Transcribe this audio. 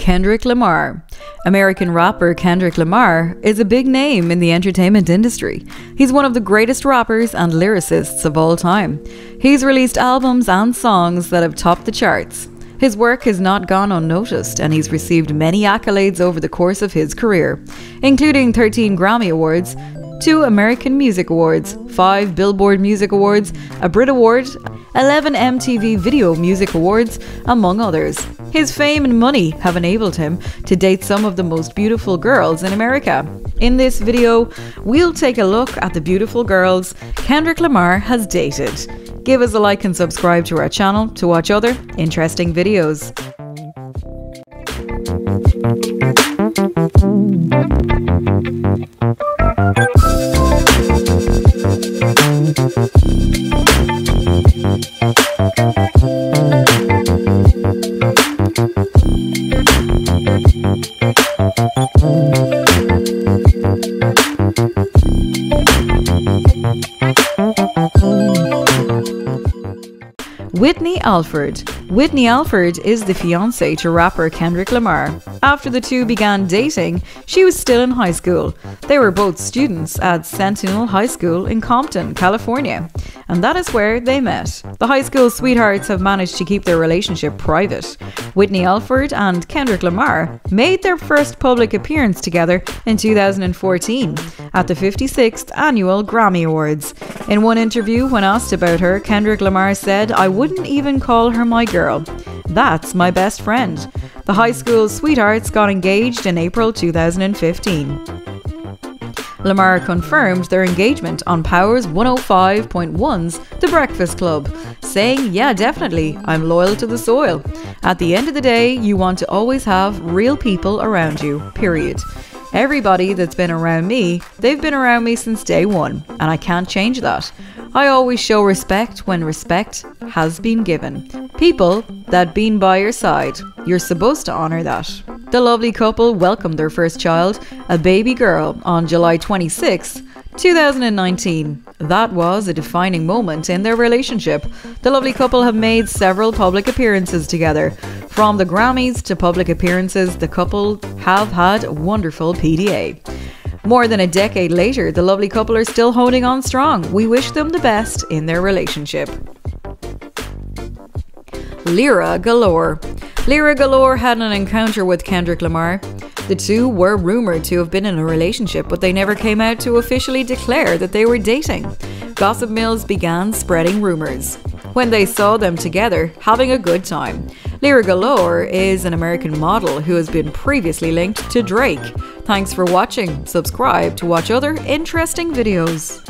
Kendrick Lamar. American rapper Kendrick Lamar is a big name in the entertainment industry. He's one of the greatest rappers and lyricists of all time. He's released albums and songs that have topped the charts. His work has not gone unnoticed, and he's received many accolades over the course of his career, including 13 Grammy Awards, two American Music Awards, five Billboard Music Awards, a Brit Award, 11 MTV Video Music Awards, among others. His fame and money have enabled him to date some of the most beautiful girls in America. In this video, we'll take a look at the beautiful girls Kendrick Lamar has dated. Give us a like and subscribe to our channel to watch other interesting videos. Whitney Alford. Whitney Alford is the fiance to rapper Kendrick Lamar. After the two began dating, she was still in high school. They were both students at Centennial High School in Compton, California, and that is where they met. The high school sweethearts have managed to keep their relationship private. Whitney Alford and Kendrick Lamar made their first public appearance together in 2014 at the 56th annual Grammy Awards. In one interview, when asked about her, Kendrick Lamar said, I wouldn't even call her my girl. That's my best friend. The high school sweethearts got engaged in April 2015. Lamar confirmed their engagement on Powers 105.1's The Breakfast Club, saying, Yeah, definitely, I'm loyal to the soil. At the end of the day, you want to always have real people around you, period. Everybody that's been around me, they've been around me since day one, and I can't change that. I always show respect when respect has been given. People that been by your side, you're supposed to honour that. The lovely couple welcomed their first child, a baby girl, on July 26, 2019. That was a defining moment in their relationship. The lovely couple have made several public appearances together. From the Grammys to public appearances, the couple have had wonderful PDA. More than a decade later, the lovely couple are still holding on strong. We wish them the best in their relationship. Lira Galore. Lira Galore had an encounter with Kendrick Lamar. The two were rumored to have been in a relationship, but they never came out to officially declare that they were dating. Gossip Mills began spreading rumors when they saw them together having a good time. Lira Galore is an American model who has been previously linked to Drake. Thanks for watching. Subscribe to watch other interesting videos.